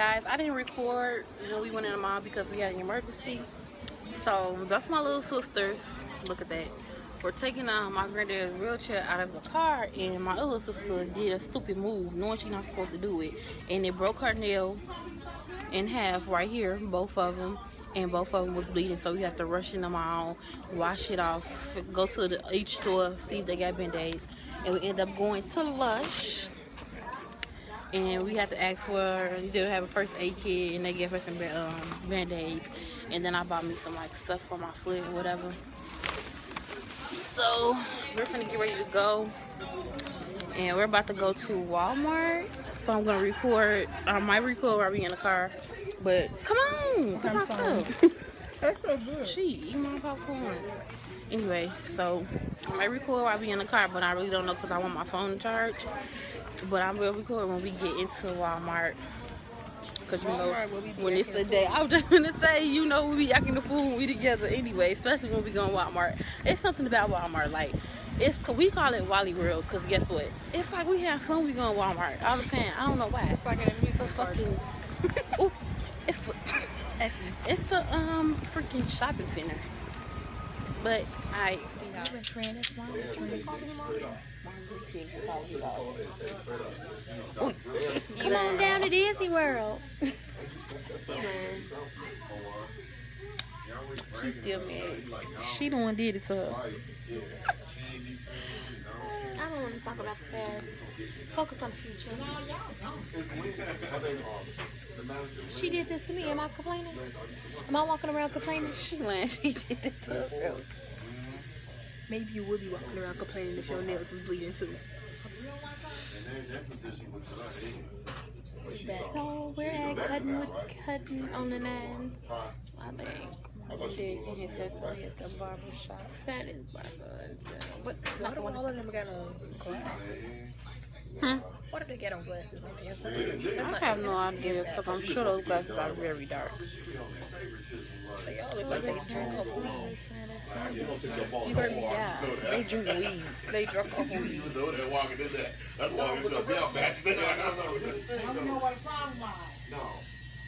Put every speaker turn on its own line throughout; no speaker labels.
guys, I didn't record when we went in the mall because we had an emergency. So that's my little sisters. Look at that. We're taking uh, my granddad's wheelchair out of the car and my other sister did a stupid move knowing she's not supposed to do it. And it broke her nail in half right here, both of them. And both of them was bleeding, so we have to rush in the mall wash it off, go to the, each store, see if they got band-aids. And we end up going to Lush and we had to ask for you didn't have a first aid kit and they gave us some um, band-aids. And then I bought me some like stuff for my foot or whatever. So we're gonna get ready to go. And we're about to go to Walmart. So I'm gonna record I might record while we in the car. But come on come on stuff.
That's so good.
she eat my popcorn. Anyway so I might record while we in the car but I really don't know because I want my phone to charge but I will record when we get into Walmart. Cause you know when it's the day. I was just gonna say, you know, we be acting the fool when we together anyway, especially when we go to Walmart. It's something about Walmart, like it's we call it Wally World, cause guess what? It's like we have fun. when We go to Walmart all the time. I don't know why.
It's like an
a
amusement park.
fucking. It's a, it's a um freaking shopping center. But I see how. Ooh, Come on down to Disney World. She's still mad. She the one did it to her.
I don't want to talk about the past. Focus on the future. She did this to me. Am I complaining? Am I walking around complaining?
She lying. She did it to her.
Maybe you would be walking around complaining if your nails was bleeding too.
So we're at cutting with cutting on the nines. I think.
She can hit her curly at the barber shop.
Fat is barber. But
Why do all of them got on glasses?
Hmm?
Why do they get on glasses on the inside? That's
I have no idea because I'm sure those glasses are very dark.
They all look like they drink up weed.
You heard me, yeah. They drink weed.
They drunk up weed.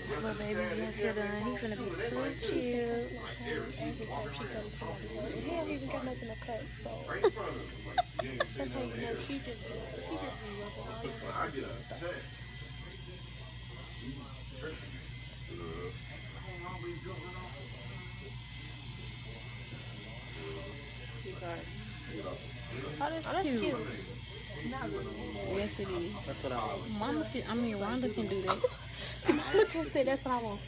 Little baby gets it done. He's gonna be so cute. Every time she goes to the He hasn't even got nothing to cut, so that's how you know she just she just be rubbing all over. Oh, that's oh, cute.
Yes, it is.
That's what I want.
Mama can, I mean, Rhonda can do that.
Mama just said that's what I want.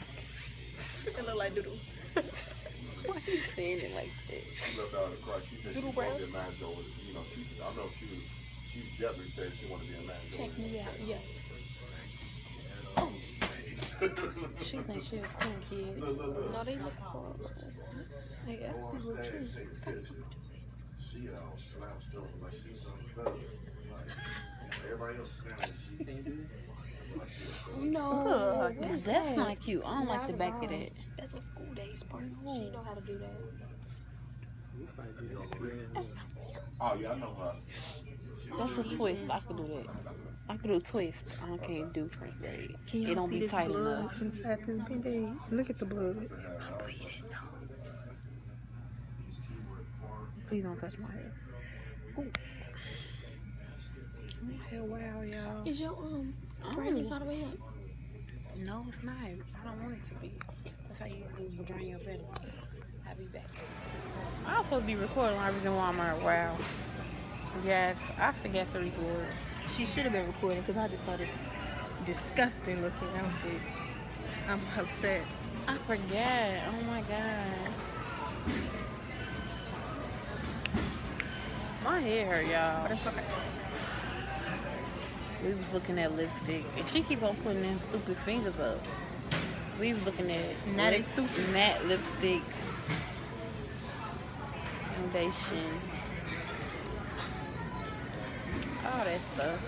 It look like doodle.
Why are you saying it like that?
She left out of the car. She said she
Doodle
wanted to
Brows?
be a manager. Or, you know, she, I know she was, she definitely said she wanted to be a manager.
Check me out, yeah.
She thinks she's a cool kid.
Look, look, look.
No, they look horrible. They actually look cute.
She all slouched over like she's on the club. Like, everybody else smelling. She can't do this.
No,
Ugh,
That's not cute. I don't like the back of that.
That's a school days part. She know how to do that.
Oh yeah, I know her.
That's a twist. I can do that. I can do a twist. I can't do French braid.
Can
It don't
see
be
this
tight
blood
enough.
inside this band-aid? Look at the blood.
Please don't touch my hair. Ooh. My hair wow, y'all.
Is your um
Oh.
braids all the way up?
No, it's not. I don't want it to be. That's how you vagina better. I'll be back. I was supposed to be recording when I was in Walmart. Wow. Yes, I forgot to record.
She should have been recording because I just saw this disgusting looking outfit. I'm upset.
I forget. Oh my god. My hair hurt, y'all.
But it's okay.
We was looking at lipstick, and she keep on putting them stupid fingers up. We was looking at
Not
lip-
stupid.
matte lipstick, foundation, all that stuff.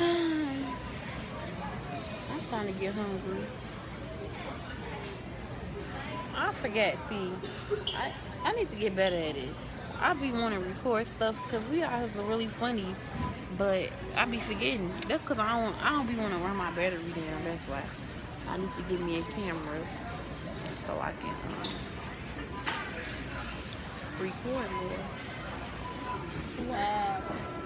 I'm starting to get hungry. I forget. See, I I need to get better at this. I be wanting to record stuff because we are really funny, But I be forgetting. That's cause I don't I don't be wanna run my battery down. That's why I need to get me a camera so I can um, record more.
Wow.